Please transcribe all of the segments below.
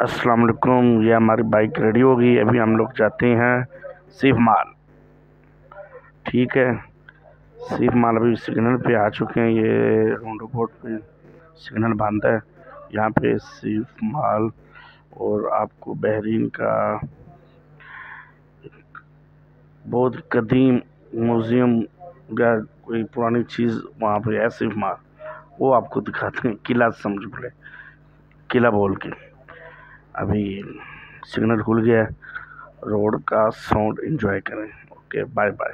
अस्सलाम वालेकुम, ये हमारी बाइक रेडी हो गई, अभी हम लोग जाते हैं सिफ माल। ठीक है, सिफ माल अभी सिग्नल पे आ चुके हैं, ये रोड बोर्ड पे सिग्नल बांधा है। यहाँ पे सिफ माल और आपको बहरीन का बहुत कदीम म्यूज़ियम या कोई पुरानी चीज़ वहाँ पे है सिफ माल, वो आपको दिखाते हैं, किला समझ बोले किला बोल के। अभी सिग्नल खुल गया रोड का साउंड एंजॉय करें। ओके बाय बाय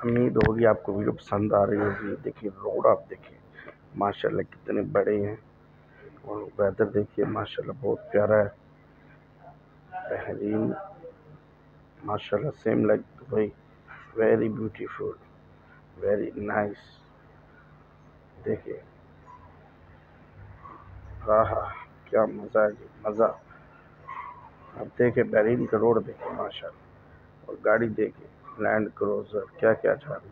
उम्मीद होगी आपको वीडियो पसंद आ रही होगी। देखिए, रोड आप देखिए, माशाल्लाह कितने बड़े हैं। और वेदर देखिए, माशाल्लाह बहुत प्यारा है। बेहरीन, माशाल्लाह same like Dubai very beautiful very nice देखिए हाँ क्या मज़ा है, मज़ा। अब देखिए, बहरीन का रोड देखिए, माशाल्लाह। और गाड़ी देखिए लैंड क्रोजर क्या क्या रही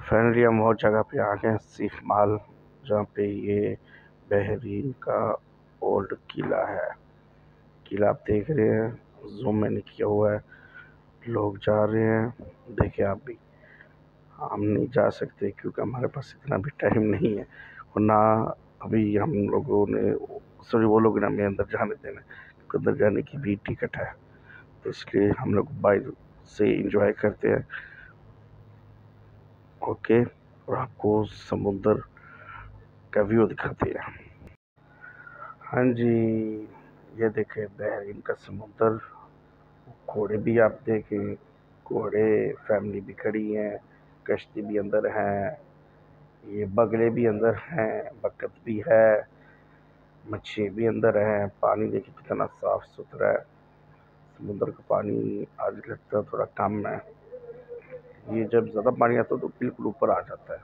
फाइनली हम और जगह पे आ गए सीफ माल, जहाँ पे ये बहरीन का ओल्ड किला है। किला आप देख रहे हैं जूम मैंने किया हुआ है। लोग जा रहे हैं, देखिए आप भी। हम नहीं जा सकते क्योंकि हमारे पास इतना भी टाइम नहीं है। और ना अभी हम लोगों ने सॉरी वो लोग ने हमें अंदर जाने देना अंदर जाने की भी टिकट है। इसलिए हम लोग बाइक से इंजॉय करते हैं। ओके और आपको समुंदर का व्यू दिखाते हैं। हाँ जी, ये देखें बहरीन का समुंदर। घोड़े भी आप देखें, घोड़े फैमिली भी खड़ी हैं, कश्ती भी अंदर हैं, ये बगले भी अंदर हैं बकत भी है, मच्छी भी अंदर हैं, पानी देखिए कितना साफ़ सुथरा है। समुद्र का पानी आज लगता है थोड़ा कम है। ये जब ज़्यादा पानी आता है तो बिल्कुल ऊपर आ जाता है।